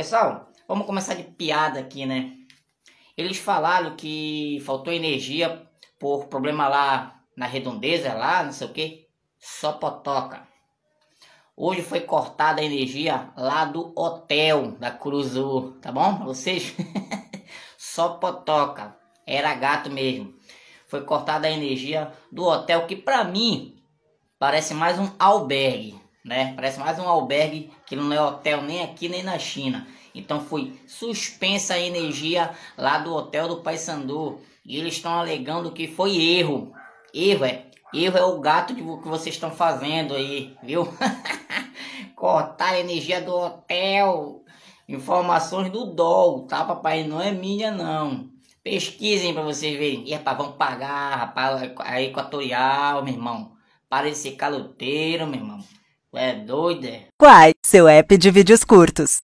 Pessoal, vamos começar de piada aqui, né? Eles falaram que faltou energia por problema lá na redondeza, lá, não sei o que. Só potoca. Hoje foi cortada a energia lá do hotel da Cruzu, tá bom? Pra vocês? Só potoca. Era gato mesmo. Foi cortada a energia do hotel que pra mim parece mais um albergue, né? Parece mais um albergue que não é hotel nem aqui nem na China. Então foi suspensa a energia lá do hotel do Paysandu e eles estão alegando que foi erro. Erro é, erro é o gato que vocês estão fazendo aí, viu? Cortar a energia do hotel. Informações do DOL, tá, papai? Não é minha, não. Pesquisem para vocês verem. E, rapaz, vão pagar, rapaz, a Equatorial, meu irmão. Para esse caloteiro, meu irmão. É doido, é? Quai, seu app de vídeos curtos.